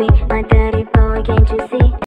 me, my daddy boy, can't you see?